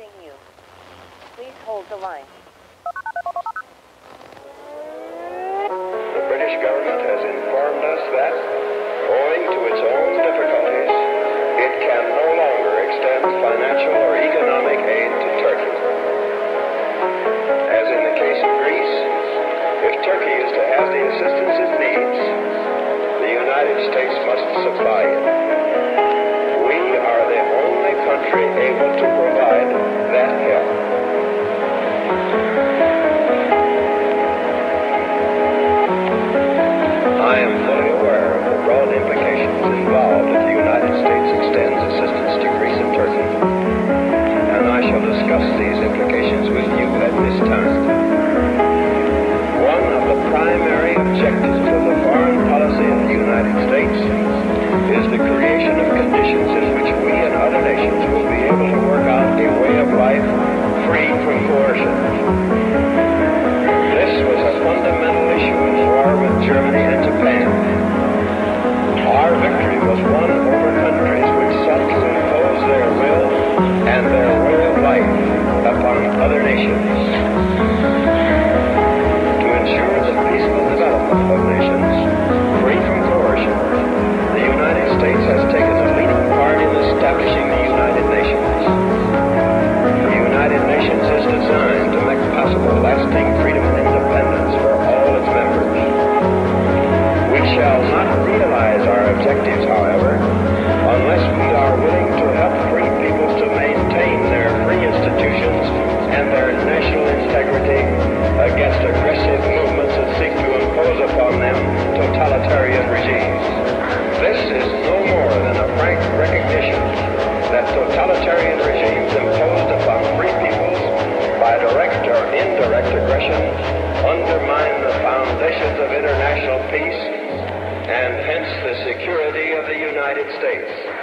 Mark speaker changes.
Speaker 1: you. Please hold the line.
Speaker 2: The British government has informed us that, owing to its own difficulties, it can no longer extend financial or economic aid to Turkey. As in the case of Greece, if Turkey is to have the assistance it needs, the United States must supply it. We are the only country able to and their way of life upon other nations. Totalitarian regimes imposed upon free peoples by direct or indirect aggression undermine the foundations of international peace and hence the security of the United States.